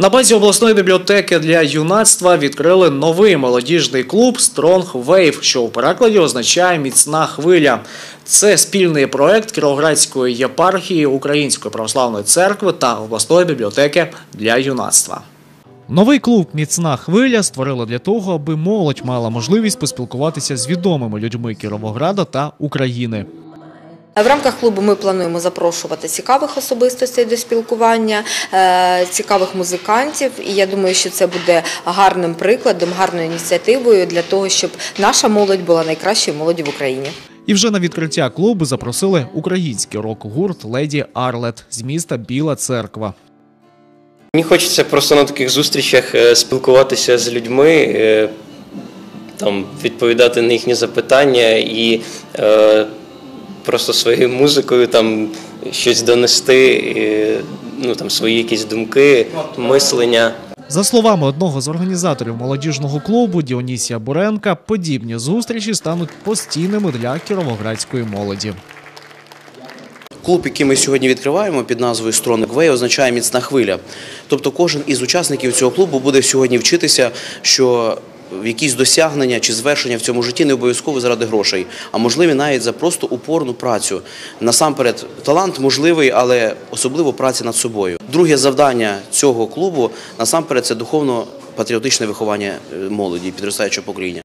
На базі обласної бібліотеки для юнацтва відкрили новий молодіжний клуб Strong Wave, що у перекладі означає міцна хвиля. Це спільний проект Кіровоградської єпархії Української православної церкви та обласної бібліотеки для юнацтва. Новий клуб Міцна хвиля створили для того, аби молодь мала можливість поспілкуватися з відомими людьми Кіровограда та України. В рамках клубу ми плануємо запрошувати цікавих особистостей до спілкування, е, цікавих музикантів. І я думаю, що це буде гарним прикладом, гарною ініціативою для того, щоб наша молодь була найкращою молоді в Україні. І вже на відкриття клубу запросили український рок-гурт Леді Арлет з міста Біла Церква. Мені хочеться просто на таких зустрічах е, спілкуватися з людьми, е, там, відповідати на їхні запитання і е, просто своєю музикою там щось донести, ну, там, свої якісь думки, мислення. За словами одного з організаторів молодіжного клубу Діонісія Буренка, подібні зустрічі стануть постійними для кіровоградської молоді. Клуб, який ми сьогодні відкриваємо під назвою Strong Way, означає міцна хвиля. Тобто, кожен із учасників цього клубу буде сьогодні вчитися, що якісь досягнення чи звершення в цьому житті не обов'язково заради грошей, а можливі навіть за просто упорну працю. Насамперед, талант можливий, але особливо праця над собою. Друге завдання цього клубу насамперед це духовно-патріотичне виховання молоді молоді, підростаючого покоління.